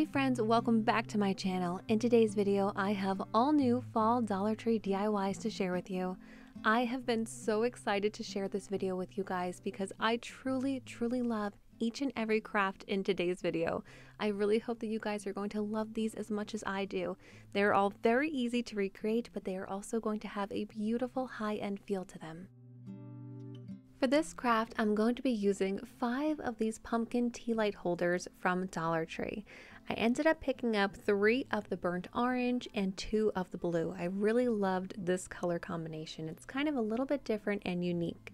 Hey friends, welcome back to my channel. In today's video, I have all new fall Dollar Tree DIYs to share with you. I have been so excited to share this video with you guys because I truly, truly love each and every craft in today's video. I really hope that you guys are going to love these as much as I do. They're all very easy to recreate, but they are also going to have a beautiful high-end feel to them. For this craft, I'm going to be using five of these pumpkin tea light holders from Dollar Tree. I ended up picking up three of the burnt orange and two of the blue. I really loved this color combination. It's kind of a little bit different and unique.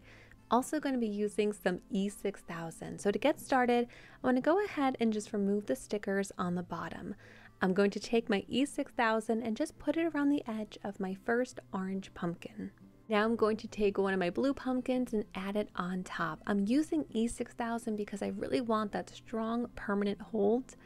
Also going to be using some E6000. So to get started, I want to go ahead and just remove the stickers on the bottom. I'm going to take my E6000 and just put it around the edge of my first orange pumpkin. Now I'm going to take one of my blue pumpkins and add it on top. I'm using E6000 because I really want that strong permanent hold.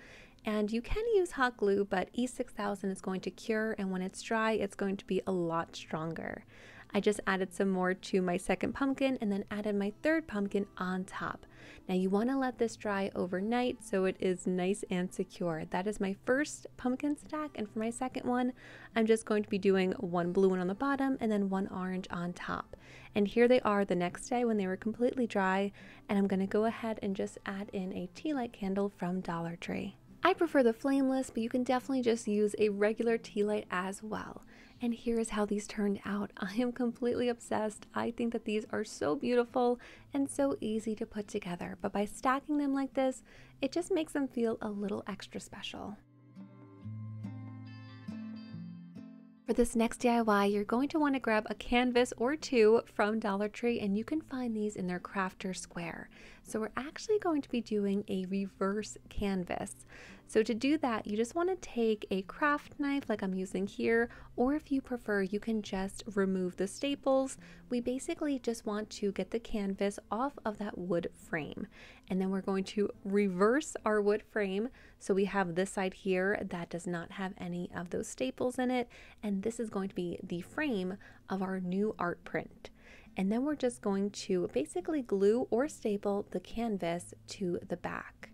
And you can use hot glue, but E6000 is going to cure and when it's dry, it's going to be a lot stronger. I just added some more to my second pumpkin and then added my third pumpkin on top. Now you want to let this dry overnight so it is nice and secure. That is my first pumpkin stack and for my second one, I'm just going to be doing one blue one on the bottom and then one orange on top. And here they are the next day when they were completely dry and I'm going to go ahead and just add in a tea light candle from Dollar Tree. I prefer the flameless, but you can definitely just use a regular tea light as well. And here is how these turned out. I am completely obsessed. I think that these are so beautiful and so easy to put together. But by stacking them like this, it just makes them feel a little extra special. For this next DIY, you're going to want to grab a canvas or two from Dollar Tree and you can find these in their crafter square. So we're actually going to be doing a reverse canvas. So to do that, you just want to take a craft knife like I'm using here, or if you prefer, you can just remove the staples. We basically just want to get the canvas off of that wood frame. And then we're going to reverse our wood frame. So we have this side here that does not have any of those staples in it. And this is going to be the frame of our new art print. And then we're just going to basically glue or staple the canvas to the back.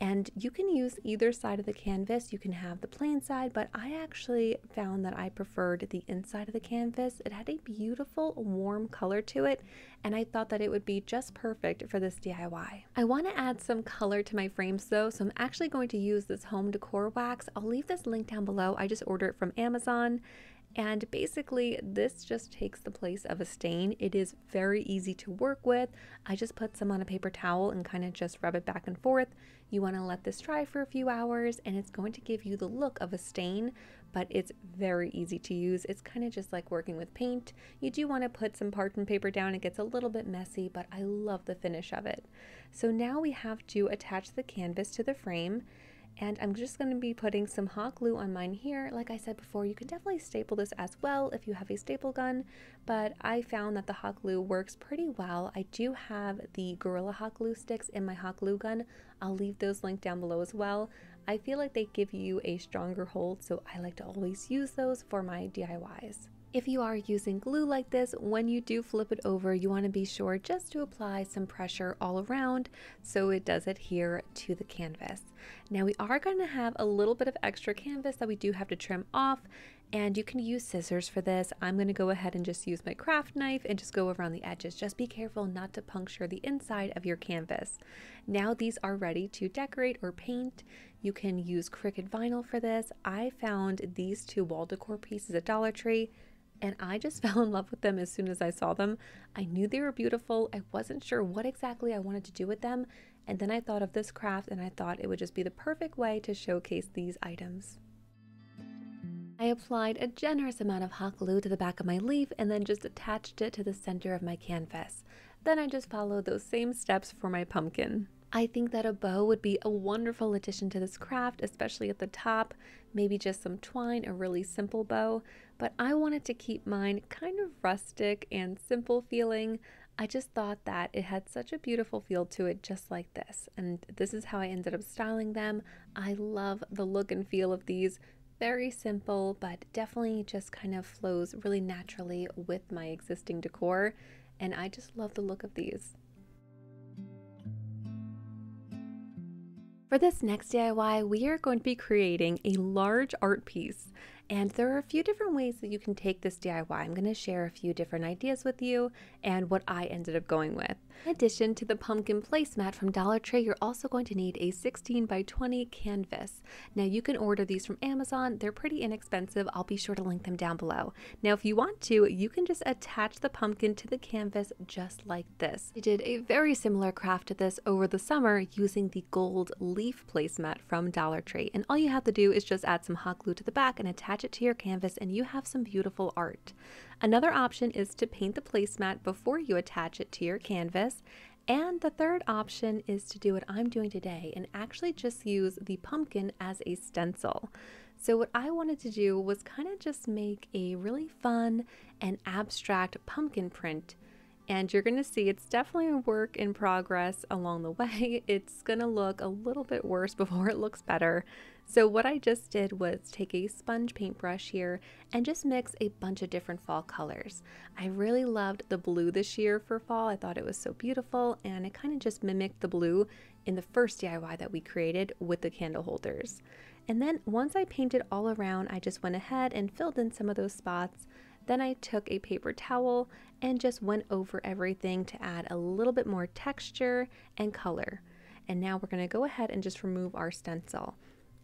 And you can use either side of the canvas. You can have the plain side, but I actually found that I preferred the inside of the canvas. It had a beautiful warm color to it, and I thought that it would be just perfect for this DIY. I want to add some color to my frames though, so I'm actually going to use this home decor wax. I'll leave this link down below. I just ordered it from Amazon. And basically, this just takes the place of a stain. It is very easy to work with. I just put some on a paper towel and kind of just rub it back and forth. You want to let this dry for a few hours and it's going to give you the look of a stain, but it's very easy to use. It's kind of just like working with paint. You do want to put some parchment paper down. It gets a little bit messy, but I love the finish of it. So now we have to attach the canvas to the frame and I'm just going to be putting some hot glue on mine here. Like I said before, you can definitely staple this as well if you have a staple gun, but I found that the hot glue works pretty well. I do have the Gorilla hot glue sticks in my hot glue gun. I'll leave those linked down below as well. I feel like they give you a stronger hold, so I like to always use those for my DIYs. If you are using glue like this, when you do flip it over, you want to be sure just to apply some pressure all around so it does adhere to the canvas. Now we are going to have a little bit of extra canvas that we do have to trim off and you can use scissors for this. I'm going to go ahead and just use my craft knife and just go around the edges. Just be careful not to puncture the inside of your canvas. Now these are ready to decorate or paint. You can use Cricut vinyl for this. I found these two wall decor pieces at Dollar Tree and I just fell in love with them as soon as I saw them. I knew they were beautiful. I wasn't sure what exactly I wanted to do with them, and then I thought of this craft and I thought it would just be the perfect way to showcase these items. I applied a generous amount of hot glue to the back of my leaf and then just attached it to the center of my canvas. Then I just followed those same steps for my pumpkin. I think that a bow would be a wonderful addition to this craft, especially at the top, maybe just some twine, a really simple bow, but I wanted to keep mine kind of rustic and simple feeling. I just thought that it had such a beautiful feel to it, just like this. And this is how I ended up styling them. I love the look and feel of these. Very simple, but definitely just kind of flows really naturally with my existing decor. And I just love the look of these. For this next DIY, we are going to be creating a large art piece. And there are a few different ways that you can take this DIY. I'm going to share a few different ideas with you and what I ended up going with. In addition to the pumpkin placemat from Dollar Tree, you're also going to need a 16 by 20 canvas. Now you can order these from Amazon. They're pretty inexpensive. I'll be sure to link them down below. Now if you want to, you can just attach the pumpkin to the canvas just like this. I did a very similar craft to this over the summer using the gold leaf placemat from Dollar Tree. And all you have to do is just add some hot glue to the back and attach it to your canvas and you have some beautiful art. Another option is to paint the placemat before you attach it to your canvas. And the third option is to do what I'm doing today and actually just use the pumpkin as a stencil. So, what I wanted to do was kind of just make a really fun and abstract pumpkin print. And you're going to see it's definitely a work in progress along the way. It's going to look a little bit worse before it looks better. So what I just did was take a sponge paintbrush here and just mix a bunch of different fall colors. I really loved the blue this year for fall. I thought it was so beautiful and it kind of just mimicked the blue in the first DIY that we created with the candle holders. And then once I painted all around, I just went ahead and filled in some of those spots. Then I took a paper towel and just went over everything to add a little bit more texture and color. And now we're going to go ahead and just remove our stencil.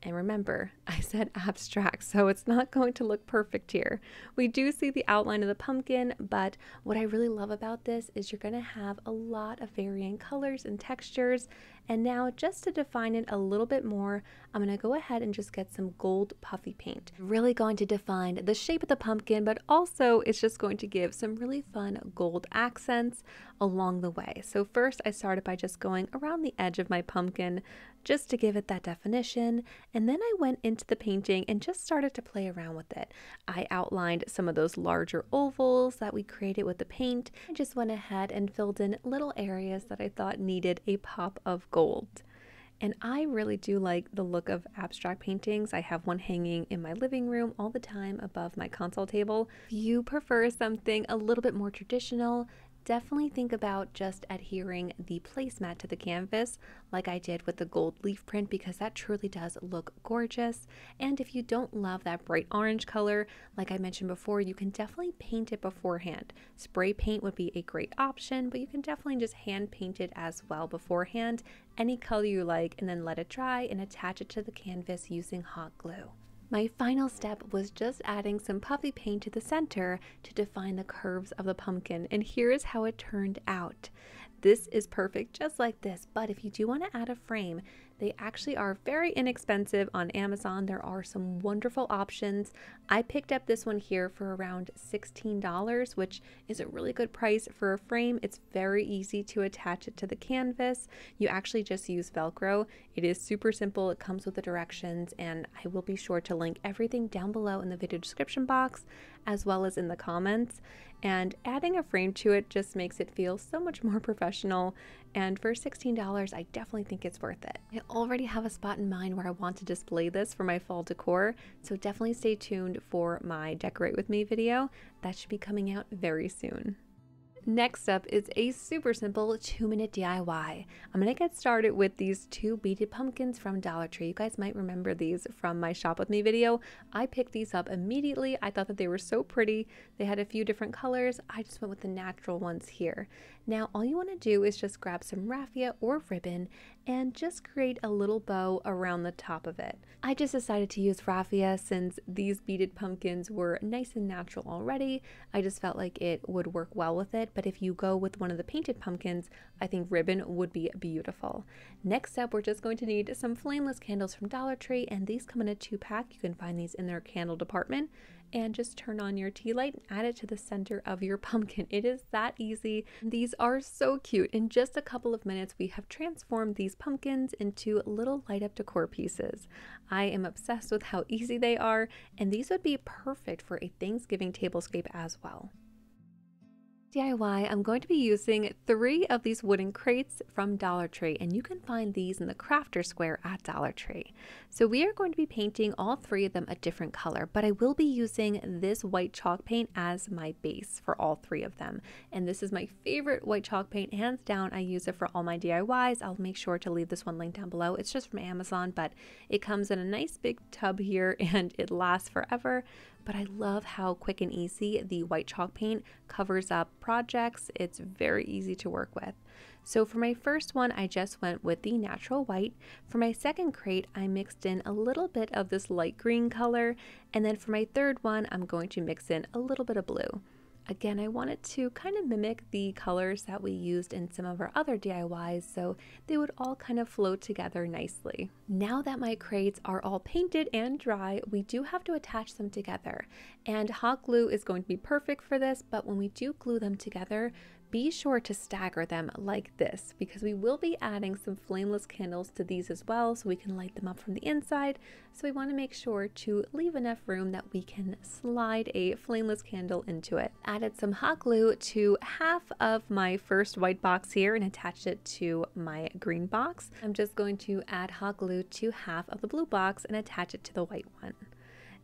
And remember, I said abstract, so it's not going to look perfect here. We do see the outline of the pumpkin, but what I really love about this is you're going to have a lot of varying colors and textures. And now just to define it a little bit more, I'm going to go ahead and just get some gold puffy paint. Really going to define the shape of the pumpkin, but also it's just going to give some really fun gold accents along the way. So first I started by just going around the edge of my pumpkin just to give it that definition. And then I went into the painting and just started to play around with it. I outlined some of those larger ovals that we created with the paint. I just went ahead and filled in little areas that I thought needed a pop of gold. And I really do like the look of abstract paintings. I have one hanging in my living room all the time above my console table. If you prefer something a little bit more traditional, definitely think about just adhering the placemat to the canvas like I did with the gold leaf print because that truly does look gorgeous. And if you don't love that bright orange color, like I mentioned before, you can definitely paint it beforehand. Spray paint would be a great option, but you can definitely just hand paint it as well beforehand, any color you like, and then let it dry and attach it to the canvas using hot glue. My final step was just adding some puffy paint to the center to define the curves of the pumpkin, and here is how it turned out. This is perfect just like this, but if you do want to add a frame, they actually are very inexpensive on Amazon. There are some wonderful options. I picked up this one here for around $16, which is a really good price for a frame. It's very easy to attach it to the canvas. You actually just use Velcro. It is super simple. It comes with the directions, and I will be sure to link everything down below in the video description box as well as in the comments. And adding a frame to it just makes it feel so much more professional. And for $16, I definitely think it's worth it. I already have a spot in mind where I want to display this for my fall decor, so definitely stay tuned for my Decorate With Me video. That should be coming out very soon. Next up is a super simple two minute DIY. I'm gonna get started with these two beaded pumpkins from Dollar Tree. You guys might remember these from my shop with me video. I picked these up immediately. I thought that they were so pretty. They had a few different colors. I just went with the natural ones here. Now all you wanna do is just grab some raffia or ribbon and just create a little bow around the top of it. I just decided to use raffia since these beaded pumpkins were nice and natural already. I just felt like it would work well with it, but if you go with one of the painted pumpkins, I think ribbon would be beautiful. Next up, we're just going to need some flameless candles from Dollar Tree, and these come in a two pack. You can find these in their candle department and just turn on your tea light and add it to the center of your pumpkin. It is that easy. These are so cute. In just a couple of minutes, we have transformed these pumpkins into little light up decor pieces. I am obsessed with how easy they are, and these would be perfect for a Thanksgiving tablescape as well. DIY, I'm going to be using three of these wooden crates from Dollar Tree, and you can find these in the crafter square at Dollar Tree. So we are going to be painting all three of them a different color, but I will be using this white chalk paint as my base for all three of them. And this is my favorite white chalk paint, hands down. I use it for all my DIYs. I'll make sure to leave this one linked down below. It's just from Amazon, but it comes in a nice big tub here and it lasts forever but I love how quick and easy the white chalk paint covers up projects. It's very easy to work with. So for my first one, I just went with the natural white. For my second crate, I mixed in a little bit of this light green color. And then for my third one, I'm going to mix in a little bit of blue. Again, I wanted to kind of mimic the colors that we used in some of our other DIYs so they would all kind of flow together nicely. Now that my crates are all painted and dry, we do have to attach them together. And hot glue is going to be perfect for this, but when we do glue them together, be sure to stagger them like this because we will be adding some flameless candles to these as well so we can light them up from the inside. So we want to make sure to leave enough room that we can slide a flameless candle into it. Added some hot glue to half of my first white box here and attached it to my green box. I'm just going to add hot glue to half of the blue box and attach it to the white one.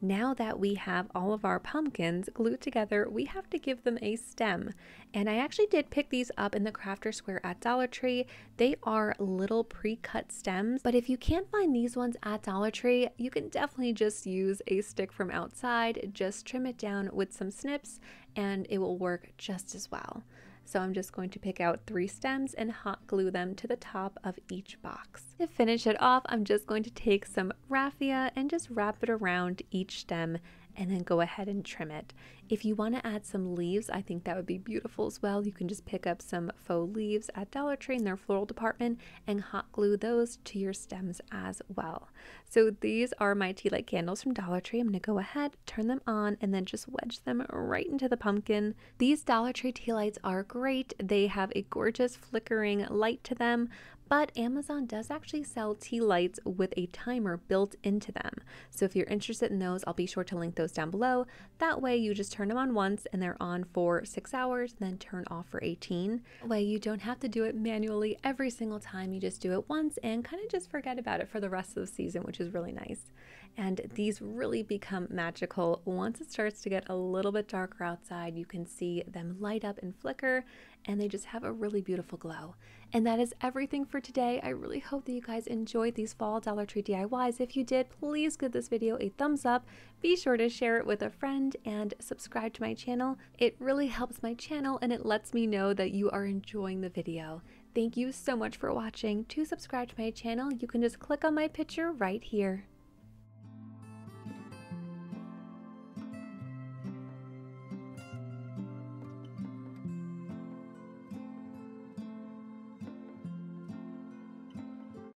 Now that we have all of our pumpkins glued together, we have to give them a stem. And I actually did pick these up in the Crafter Square at Dollar Tree. They are little pre-cut stems, but if you can't find these ones at Dollar Tree, you can definitely just use a stick from outside, just trim it down with some snips, and it will work just as well. So I'm just going to pick out three stems and hot glue them to the top of each box. To finish it off, I'm just going to take some raffia and just wrap it around each stem and then go ahead and trim it. If you want to add some leaves, I think that would be beautiful as well. You can just pick up some faux leaves at Dollar Tree in their floral department and hot glue those to your stems as well. So these are my tea light candles from Dollar Tree. I'm going to go ahead, turn them on, and then just wedge them right into the pumpkin. These Dollar Tree tea lights are great. They have a gorgeous flickering light to them, but Amazon does actually sell tea lights with a timer built into them. So if you're interested in those, I'll be sure to link those down below. That way you just turn them on once and they're on for six hours, and then turn off for 18. That way you don't have to do it manually every single time. You just do it once and kind of just forget about it for the rest of the season, which is really nice. And these really become magical once it starts to get a little bit darker outside. You can see them light up and flicker and they just have a really beautiful glow. And that is everything for today. I really hope that you guys enjoyed these fall Dollar Tree DIYs. If you did, please give this video a thumbs up. Be sure to share it with a friend and subscribe to my channel. It really helps my channel and it lets me know that you are enjoying the video. Thank you so much for watching. To subscribe to my channel, you can just click on my picture right here.